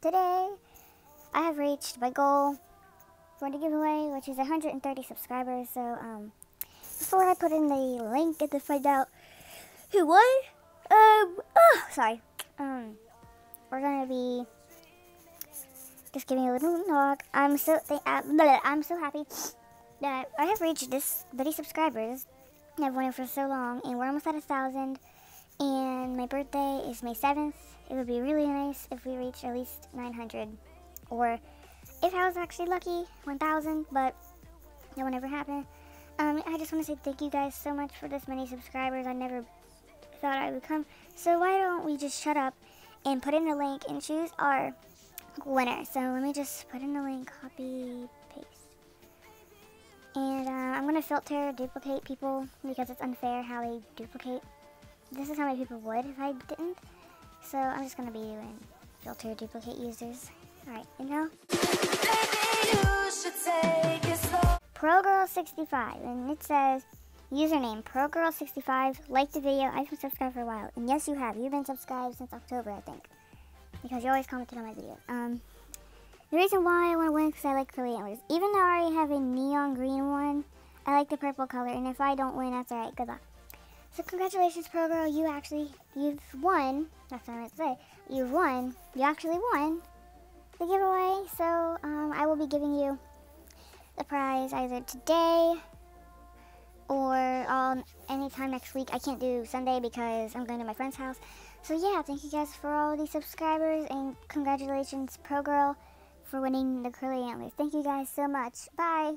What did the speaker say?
today I have reached my goal for the giveaway, which is 130 subscribers. So, um, before I put in the link to find out who won, um, oh, sorry, um, we're gonna be just giving a little talk. I'm so uh, I'm so happy that I have reached this many subscribers. I've wanted for so long, and we're almost at a thousand. And my birthday is May 7th. It would be really nice if we reached at least 900, or if I was actually lucky, 1,000. But that will never happen. Um, I just want to say thank you guys so much for this many subscribers. I never thought I would come. So why don't we just shut up and put in the link and choose our winner. So let me just put in the link, copy, paste. And uh, I'm going to filter duplicate people because it's unfair how they duplicate. This is how many people would if I didn't. So I'm just going to be doing filter duplicate users. Alright, and now. ProGirl65, and it says, username ProGirl65, like the video, I've been subscribed for a while. And yes, you have. You've been subscribed since October, I think. Because you always commented on my videos. Um, the reason why I want to win is because I like curly antlers. Even though I already have a neon green one, I like the purple color. And if I don't win, that's alright. Good luck. So congratulations, Pro Girl. You actually, you've won. That's what I meant to say. You've won. You actually won the giveaway. So um, I will be giving you the prize either today or um, anytime next week. I can't do Sunday because I'm going to my friend's house. So yeah, thank you guys for all the subscribers and congratulations, Pro Girl, for winning the curly antlers. Thank you guys so much. Bye.